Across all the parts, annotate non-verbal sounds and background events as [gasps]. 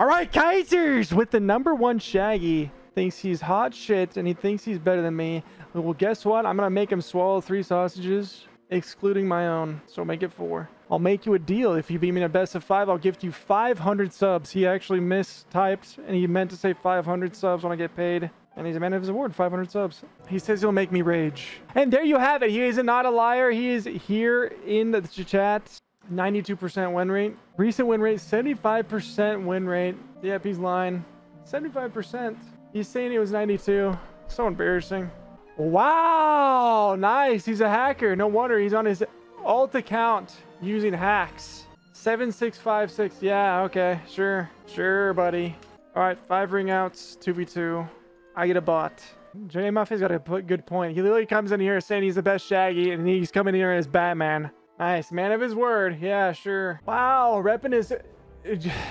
All right, Kaisers with the number one Shaggy. Thinks he's hot shit and he thinks he's better than me. Well, guess what? I'm to make him swallow three sausages, excluding my own. So make it four. I'll make you a deal. If you beat me in a best of five, I'll gift you 500 subs. He actually mistyped and he meant to say 500 subs when I get paid. And he's a man of his award, 500 subs. He says he'll make me rage. And there you have it. He is not a liar. He is here in the chat. 92% win rate. Recent win rate, 75% win rate. Yep, he's lying. 75%. He's saying he was 92. So embarrassing. Wow, nice. He's a hacker. No wonder he's on his alt account using hacks. 7656. Yeah, okay. Sure. Sure, buddy. All right, five ring outs, 2v2. I get a bot. J Muffy's got a good point. He literally comes in here saying he's the best Shaggy, and he's coming here as Batman. Nice. Man of his word. Yeah, sure. Wow, repping his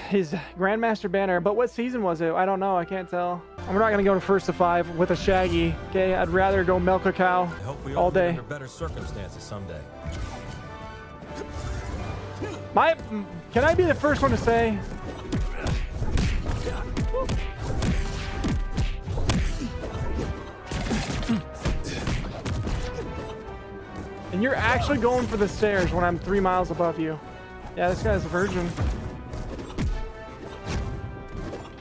his Grandmaster banner. But what season was it? I don't know. I can't tell. I'm not gonna go to first to five with a Shaggy. Okay, I'd rather go milk a cow all day. Under better circumstances someday. My, can I be the first one to say? And you're actually going for the stairs when I'm three miles above you. Yeah, this guy's a virgin.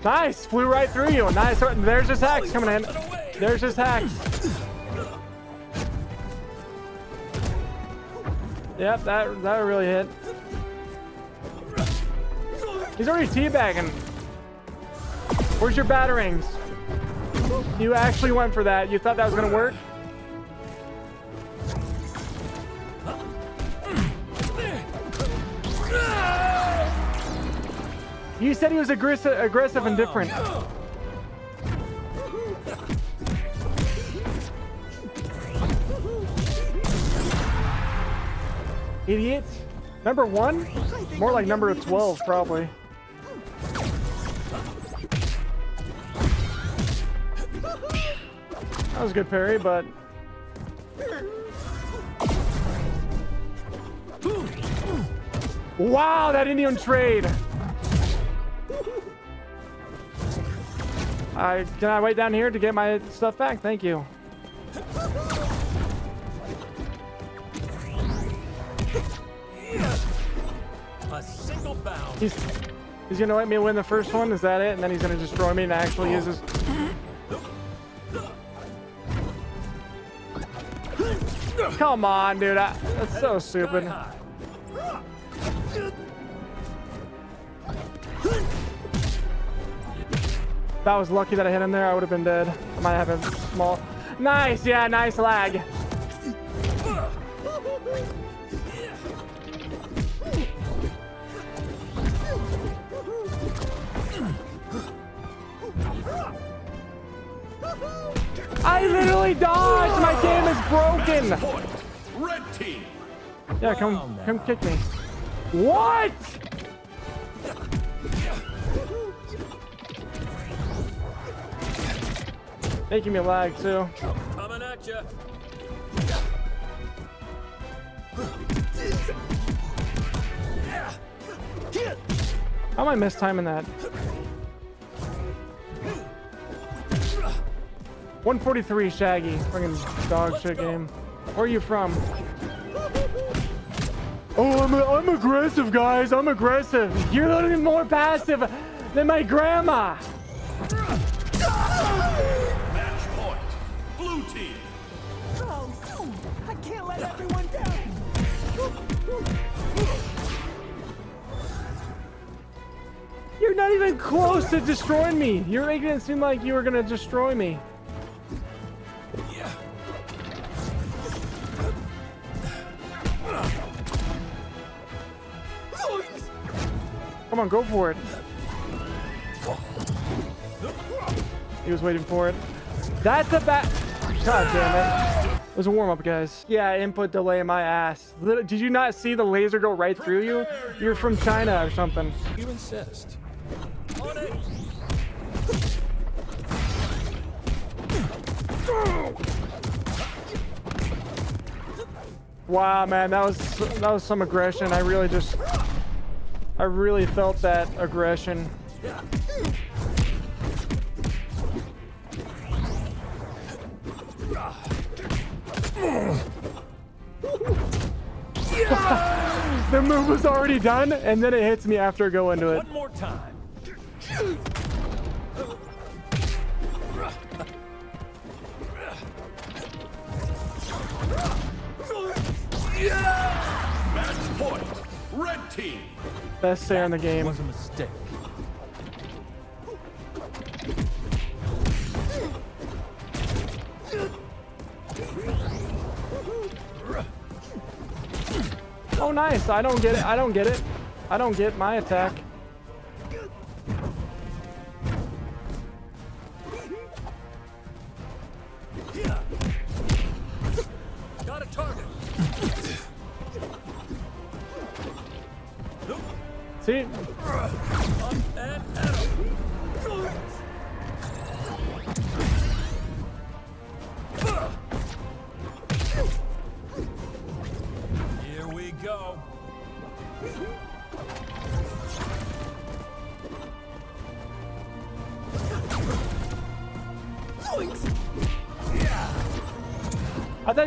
Nice! Flew right through you. Nice. There's his hacks coming in. There's his hacks. Yep, that that really hit. He's already teabagging. Where's your batterings? You actually went for that. You thought that was gonna work? You said he was aggressive, aggressive and different. Idiot. Number one? More like number 12, probably. That was a good parry, but... Wow, that Indian trade! I can I wait down here to get my stuff back? Thank you. A single bound. He's he's gonna let me win the first one. Is that it? And then he's gonna destroy me and actually use his. Come on, dude. I, that's so stupid. That was lucky that I hit him there. I would have been dead. I might have a small. Nice. Yeah, nice lag. I literally dodged. My game is broken. Red team. Yeah, come, come kick me. What? Making me lag too. Coming at you. How am I mistiming that? 143 Shaggy. Fucking dog shit game. Where are you from? Oh, I'm, I'm aggressive, guys. I'm aggressive. You're literally more passive than my grandma. Not even close to destroying me. You're making it seem like you were gonna destroy me. Come on, go for it. He was waiting for it. That's a bad. God damn it. It was a warm up, guys. Yeah, input delay in my ass. Did you not see the laser go right through you? You're from China or something. You insist. Wow, man, that was that was some aggression. I really just, I really felt that aggression. [laughs] The move was already done, and then it hits me after I go into it. One more time. Match point. Red team. Best Sarah in the game. Was a mistake. Oh, nice. I don't get it. I don't get it. I don't get my attack.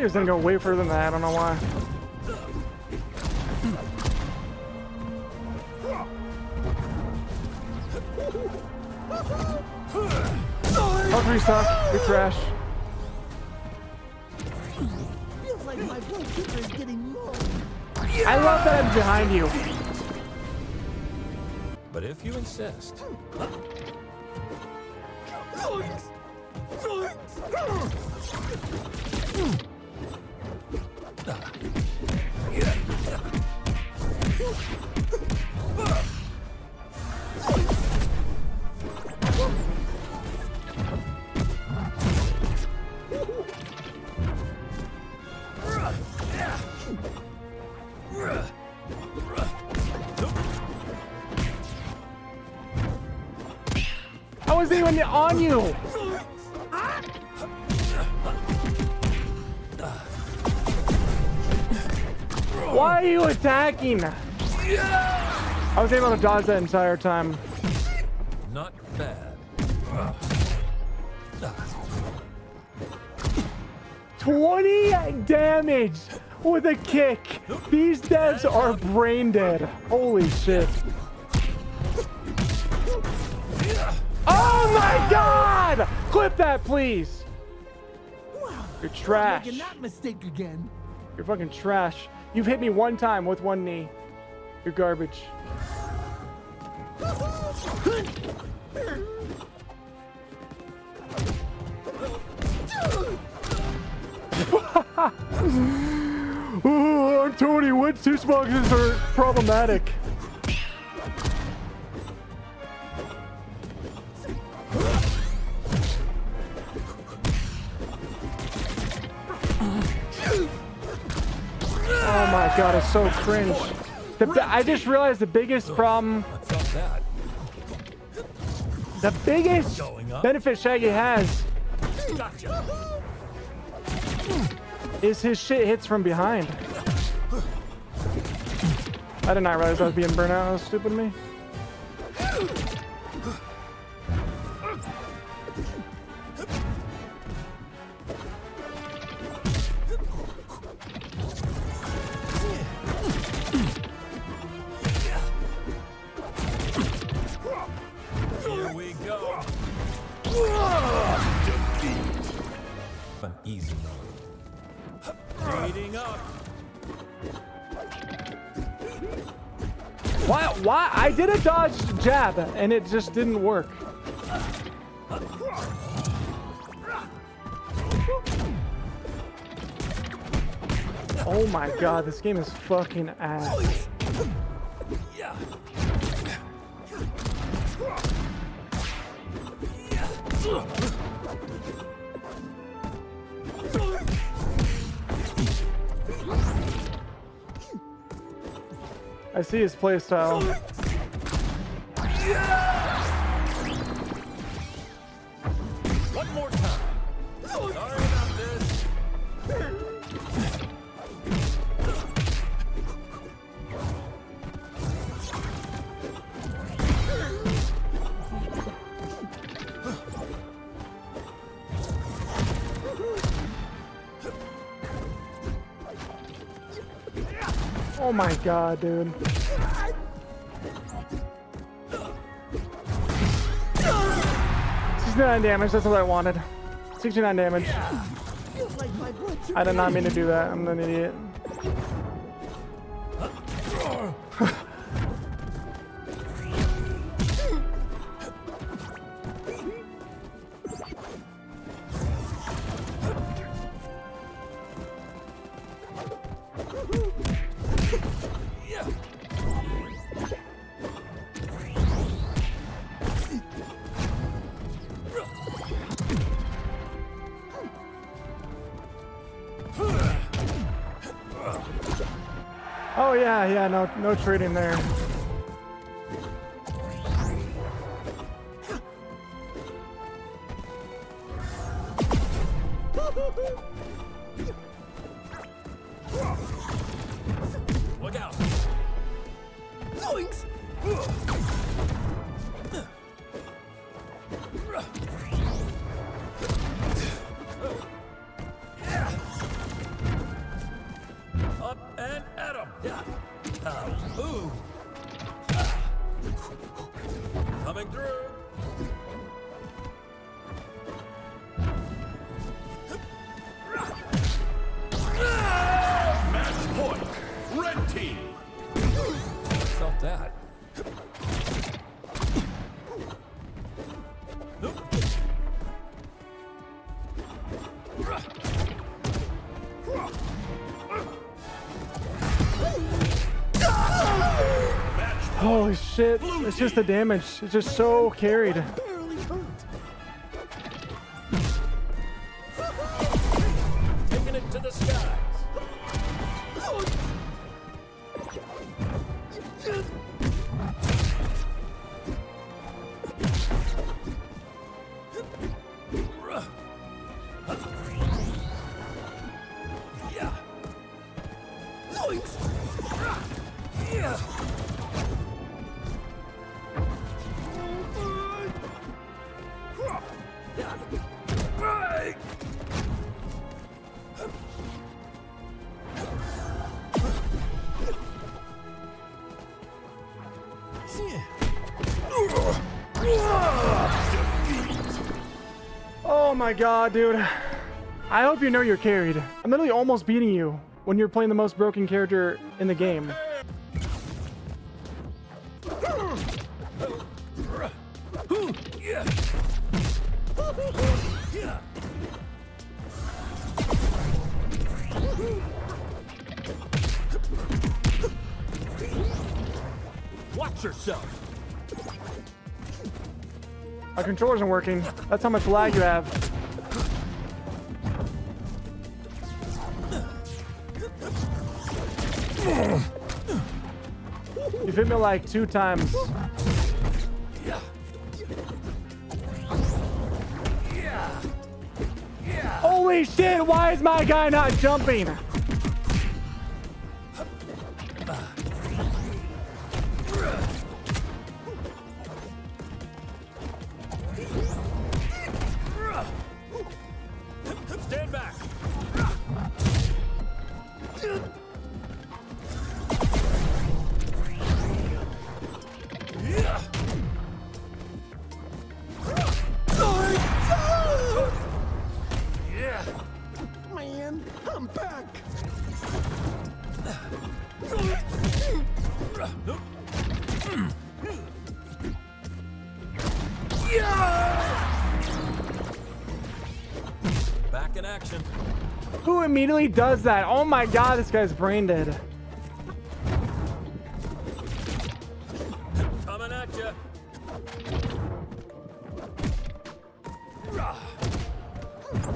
He was gonna go way further than that. I don't know why. Oh, three stock. Good trash. Feels like my blood is getting low. I love that I'm behind you. But if you insist, on you. Why are you attacking? I was able to dodge that entire time. not bad. 20 damage with a kick. These devs are brain dead. Holy shit. Oh my god! Clip that, please. You're trash. Making that mistake again. You're fucking trash. You've hit me one time with one knee. You're garbage. [laughs] Oh, Tony, which two boxes are problematic? God, it's so cringe. The, I just realized the biggest problem, the biggest benefit Shaggy has is his shit hits from behind. I did not realize I was being burnt out. That was stupid me. Why? Why? I did a dodge jab and it just didn't work. Oh my god, this game is fucking ass. I see his playstyle. Oh my god, dude. Sixty-nine damage. That's what I wanted. Sixty-nine damage. I did not mean to do that. I'm an idiot. No, trading there. [laughs] Holy shit! It's just the damage. It's just so carried. My god, dude. I hope you know you're carried. I'm literally almost beating you when you're playing the most broken character in the game. Watch yourself. My controller isn't working. That's how much lag you have. You've hit me like two times. Holy shit, why is my guy not jumping? Immediately does that? Oh my god, this guy's brain dead. Coming at you.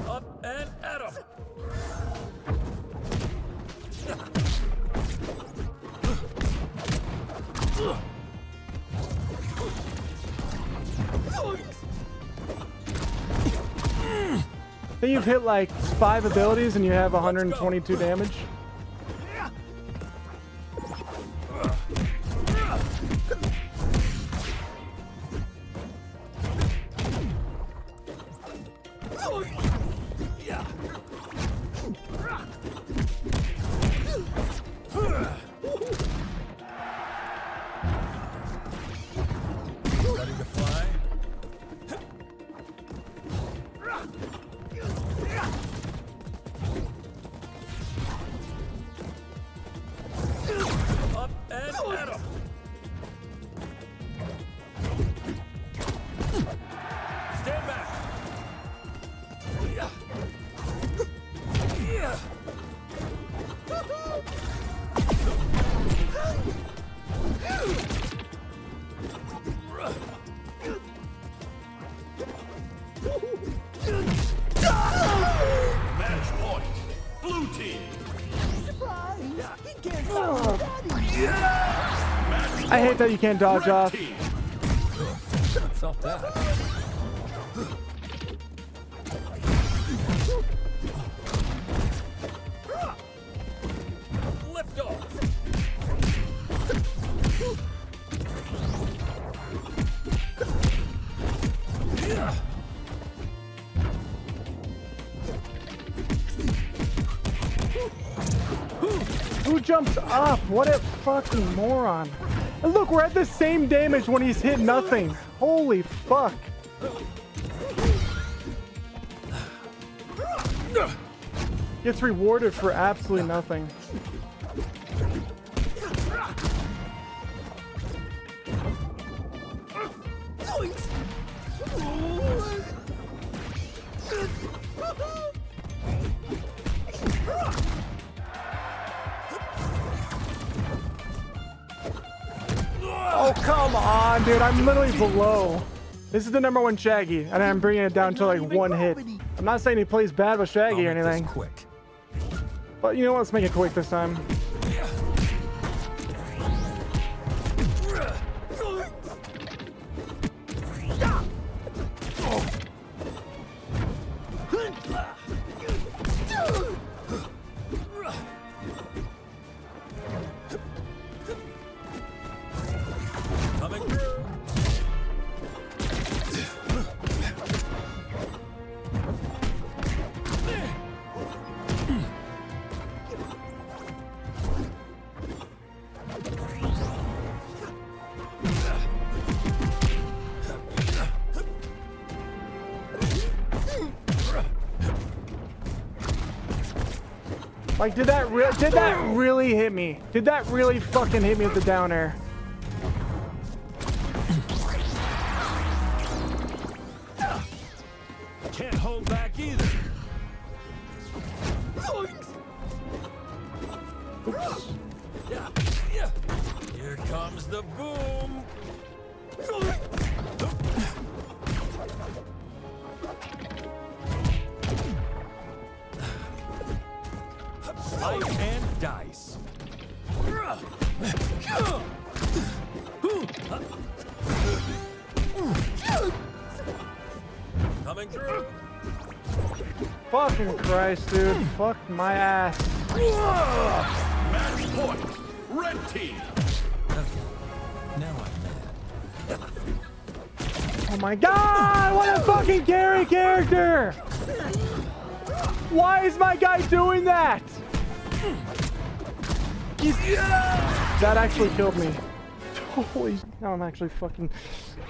Up and at 'em. I think you've hit like five abilities and you have 122 damage. I hate that you can't dodge Red off. team. That. Lift off. Who jumps up? What a fucking moron. Look, we're at the same damage when he's hit nothing. Holy fuck. Gets rewarded for absolutely nothing. Literally below. This is the number one Shaggy, and I'm bringing it down to like one hit. I'm not saying he plays bad with Shaggy or anything, quick. but you know what? Let's make it quick this time. Like, did that did that really hit me? Did that really fucking hit me with the down air? Life and dice. Coming through. Fucking Christ, dude. Fuck my ass. Match point. Red team. Now I'm mad. Oh my god! What a fucking Gary character! Why is my guy doing that? That actually killed me. Holy... Now I'm actually fucking...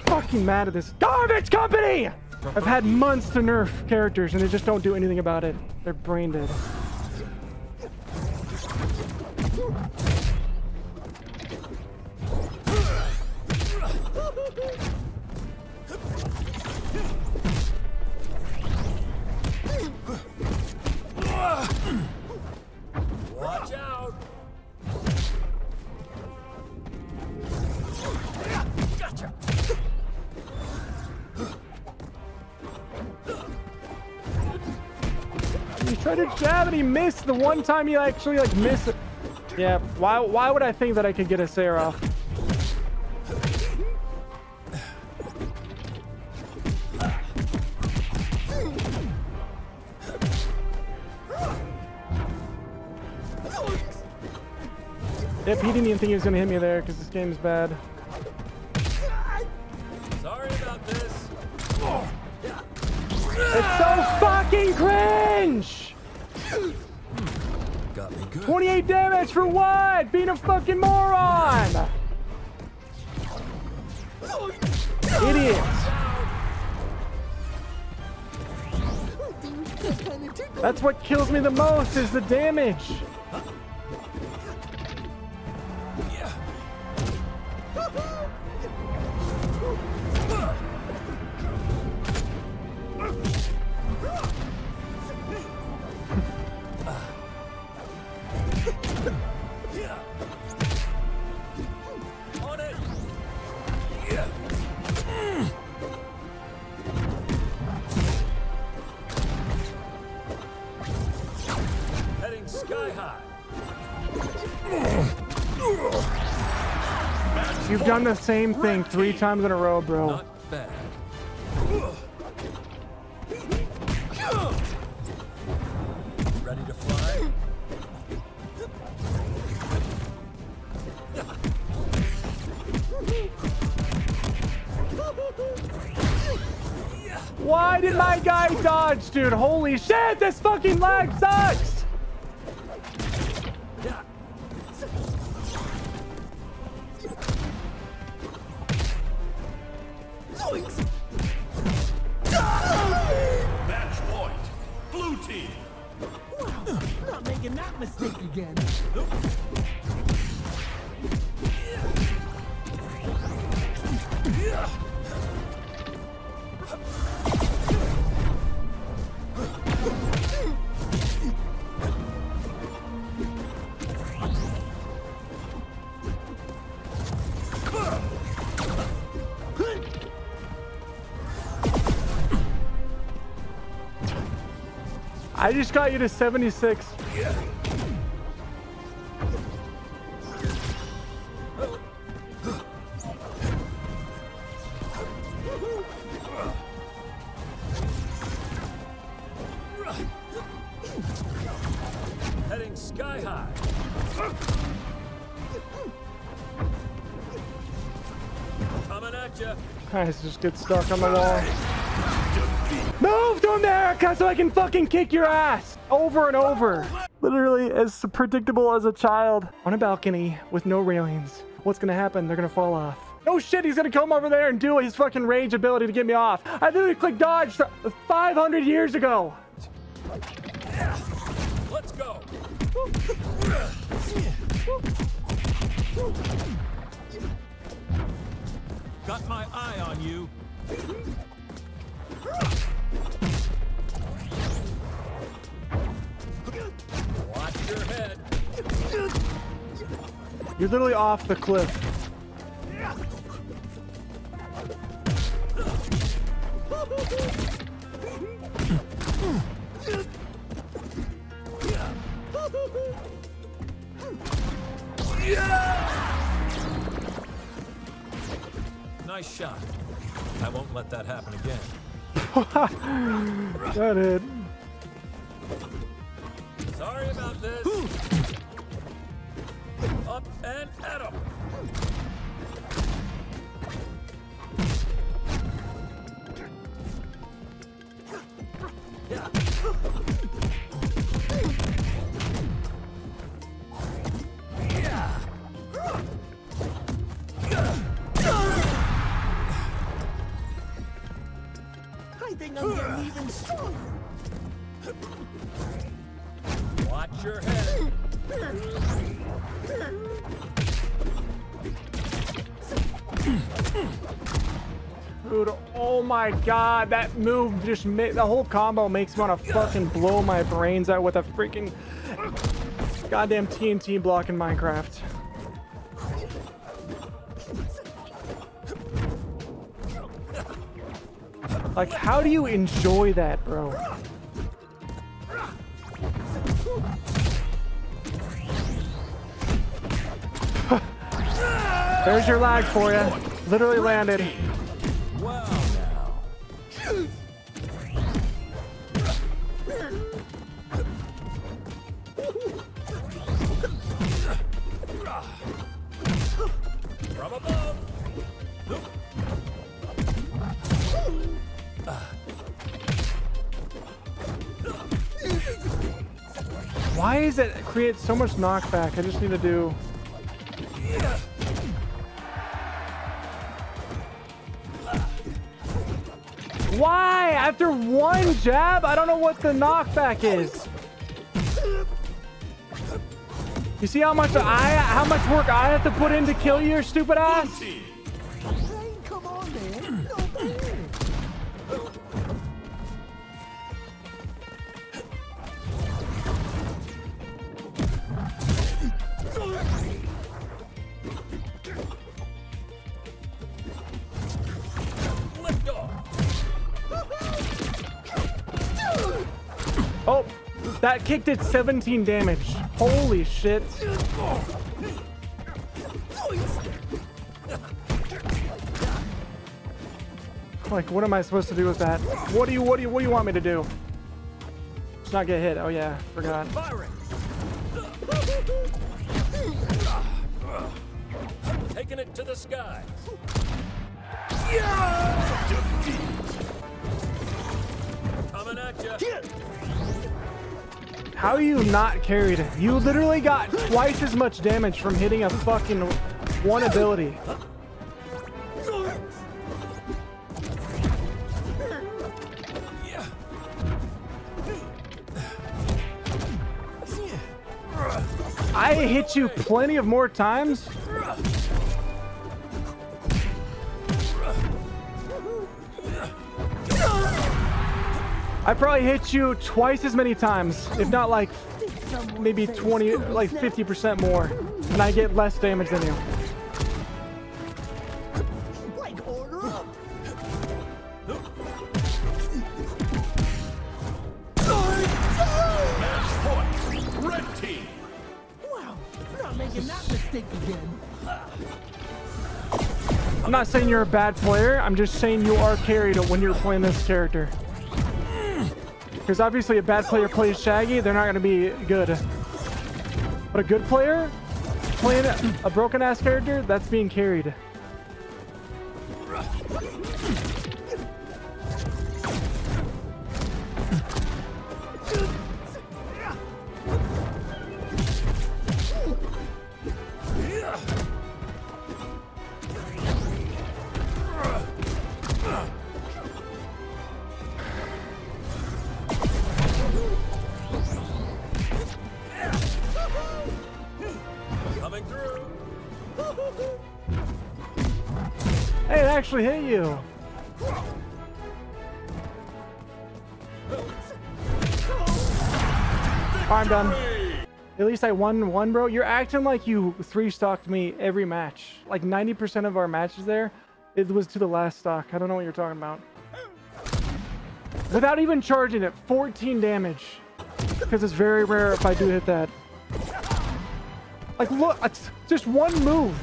Fucking mad at this garbage company! I've had months to nerf characters and they just don't do anything about it. They're brain dead. Tried to jab and he missed the one time he actually like missed it. Yeah, why why would I think that I could get a Sarah? Yep, he didn't even think he was gonna hit me there because this game is bad. 28 damage for what? Being a fucking moron! Idiot! That's what kills me the most is the damage. Done the same thing three times in a row, bro. Not bad. Ready to fly? Why did my guy dodge, dude? Holy shit, this fucking lag sucks! I just got you to 76. Heading sky high. Coming at you. Guys, just get stuck on the wall. Move so I can fucking kick your ass over and over. Literally as predictable as a child on a balcony with no railings. What's gonna happen? They're gonna fall off. No shit, he's gonna come over there and do his fucking rage ability to get me off. I literally clicked dodge 500 years ago. Let's go. Got my eye on you. You're literally off the cliff. Nice shot. I won't let that happen again. [laughs] That it. Stronger. Watch your head. Dude, oh my god, that move just made the whole combo makes me want to fucking blow my brains out with a freaking goddamn TNT block in Minecraft. Like, how do you enjoy that, bro? [laughs] There's your lag for you. Literally landed. Is it create so much knockback? I just need to do. Why? After one jab? I don't know what the knockback is. You see how much I how much work I have to put in to kill your stupid ass? That kick did 17 damage. Holy shit. Like, what am I supposed to do with that? What do you, what do you, what do you want me to do? Just not get hit. Oh yeah, forgot. Taking it to the sky. Yeah! Coming at you. How are you not carried? You literally got twice as much damage from hitting a fucking one ability. I hit you plenty of more times. I probably hit you twice as many times, if not like maybe 20, like 50% more, and I get less damage than you. I'm not saying you're a bad player. I'm just saying you are carried when you're playing this character. Because obviously a bad player plays Shaggy, they're not going to be good. But a good player playing a broken ass character, that's being carried. Actually hit you. I'm done. At least I won one, bro. You're acting like you three-stocked me every match. Like 90% of our matches there, it was to the last stock. I don't know what you're talking about. Without even charging it, 14 damage. Because it's very rare if I do hit that. Like, look, just one move.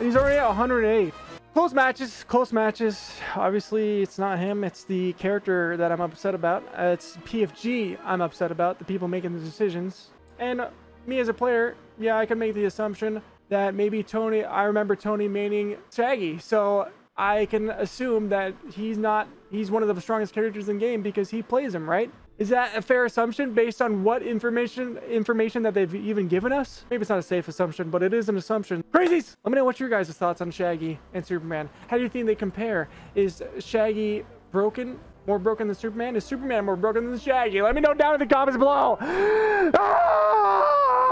He's already at 108. Close matches, close matches. Obviously, it's not him. It's the character that I'm upset about. It's PFG I'm upset about, the people making the decisions. And me as a player, yeah, I can make the assumption that maybe Tony, I remember Tony maining Shaggy. So I can assume that he's not, he's one of the strongest characters in game because he plays him, right? Is that a fair assumption based on what information information that they've even given us? Maybe it's not a safe assumption, but it is an assumption. Crazies! Let me know what your guys' thoughts on Shaggy and Superman. How do you think they compare? Is Shaggy broken? More broken than Superman? Is Superman more broken than Shaggy? Let me know down in the comments below. [gasps] Ah!